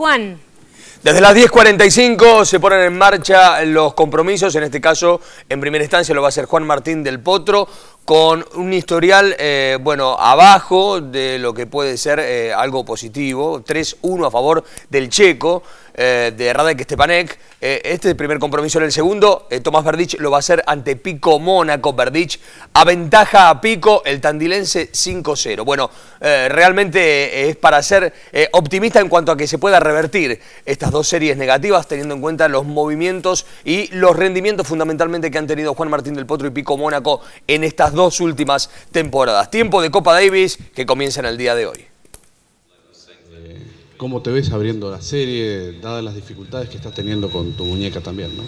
Juan. Desde las 10.45 se ponen en marcha los compromisos, en este caso, en primera instancia lo va a hacer Juan Martín del Potro, con un historial, eh, bueno, abajo de lo que puede ser eh, algo positivo, 3-1 a favor del checo, eh, de Radek Stepanek. este es el primer compromiso en el segundo. Tomás Verdich lo va a hacer ante Pico Mónaco. Verdich aventaja a Pico el tandilense 5-0. Bueno, realmente es para ser optimista en cuanto a que se pueda revertir estas dos series negativas, teniendo en cuenta los movimientos y los rendimientos fundamentalmente que han tenido Juan Martín del Potro y Pico Mónaco en estas dos últimas temporadas. Tiempo de Copa Davis que comienza en el día de hoy. ¿Cómo te ves abriendo la serie, dadas las dificultades que estás teniendo con tu muñeca también? No,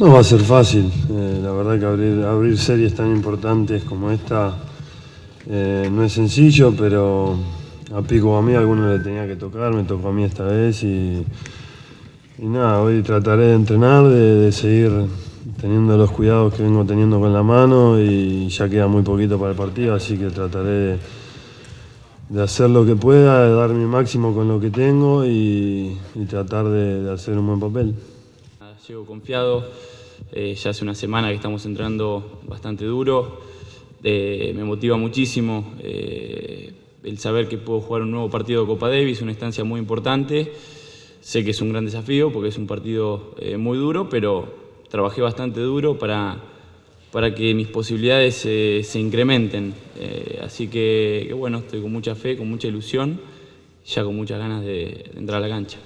no va a ser fácil. Eh, la verdad que abrir, abrir, series tan importantes como esta eh, no es sencillo, pero a Pico a mí alguno le tenía que tocar, me tocó a mí esta vez y, nada, hoy trataré de entrenar, de seguir teniendo los cuidados que vengo teniendo con la mano y ya queda muy poquito para el partido, así que trataré de, hacer lo que pueda, de dar mi máximo con lo que tengo y, tratar de, hacer un buen papel. Llego confiado, eh, ya hace una semana que estamos entrando bastante duro, eh, me motiva muchísimo eh, el saber que puedo jugar un nuevo partido de Copa Davis, una instancia muy importante. Sé que es un gran desafío porque es un partido muy duro, pero trabajé bastante duro para, para que mis posibilidades eh, se incrementen. Eh, así que, bueno, estoy con mucha fe, con mucha ilusión, ya con muchas ganas de, entrar a la cancha.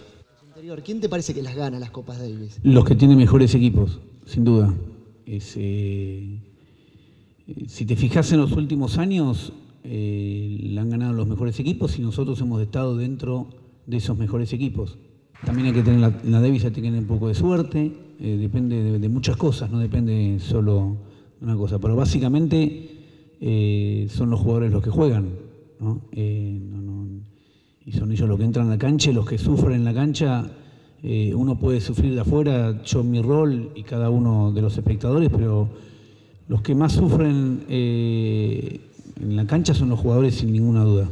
¿Quién te parece que las gana las Copas Davis? Los que tienen mejores equipos, sin duda. Eh, si te fijas en los últimos años, la han ganado los mejores equipos y nosotros hemos estado dentro de esos mejores equipos. También hay que tener la, la Davis hay que tener un poco de suerte, eh, depende de, muchas cosas, no depende solo de una cosa. Pero básicamente eh, son los jugadores los que juegan, eh, y son ellos los que entran a la cancha los que sufren en la cancha. uno puede sufrir de afuera, yo mi rol y cada uno de los espectadores, pero los que más sufren en la cancha son los jugadores sin ninguna duda.